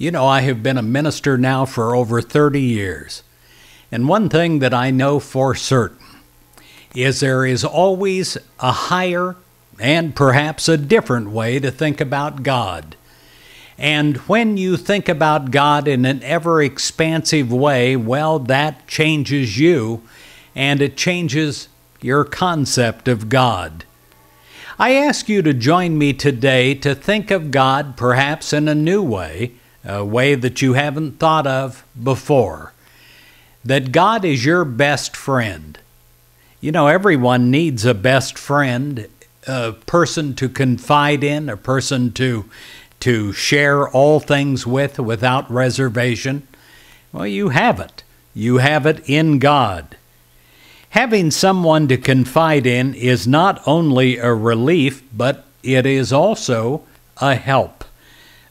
You know, I have been a minister now for over 30 years. And one thing that I know for certain is there is always a higher and perhaps a different way to think about God. And when you think about God in an ever expansive way, well, that changes you and it changes your concept of God. I ask you to join me today to think of God perhaps in a new way, a way that you haven't thought of before. That God is your best friend. You know, everyone needs a best friend, a person to confide in, a person to to share all things with without reservation. Well, you have it. You have it in God. Having someone to confide in is not only a relief, but it is also a help.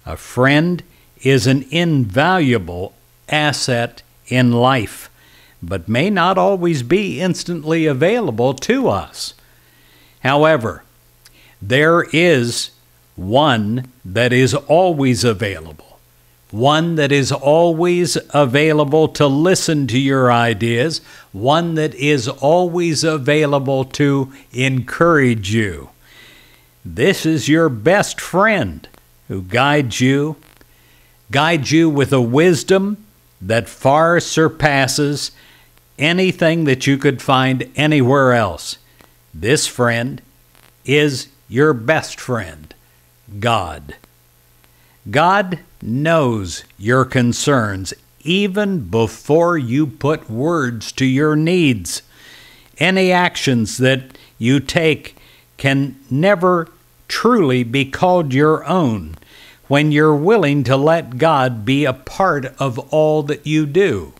A friend is an invaluable asset in life, but may not always be instantly available to us. However, there is one that is always available one that is always available to listen to your ideas, one that is always available to encourage you. This is your best friend who guides you, guides you with a wisdom that far surpasses anything that you could find anywhere else. This friend is your best friend, God. God knows your concerns even before you put words to your needs. Any actions that you take can never truly be called your own when you're willing to let God be a part of all that you do.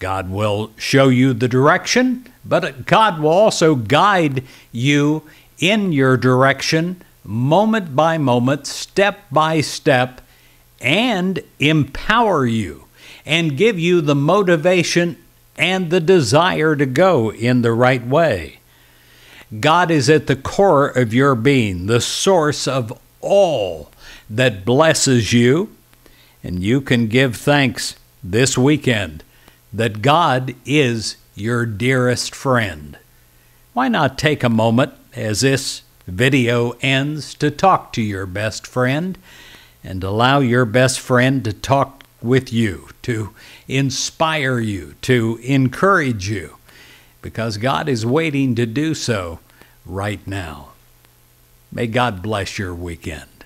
God will show you the direction, but God will also guide you in your direction moment by moment, step by step, and empower you and give you the motivation and the desire to go in the right way. God is at the core of your being, the source of all that blesses you, and you can give thanks this weekend that God is your dearest friend. Why not take a moment as this video ends to talk to your best friend and allow your best friend to talk with you, to inspire you, to encourage you, because God is waiting to do so right now. May God bless your weekend.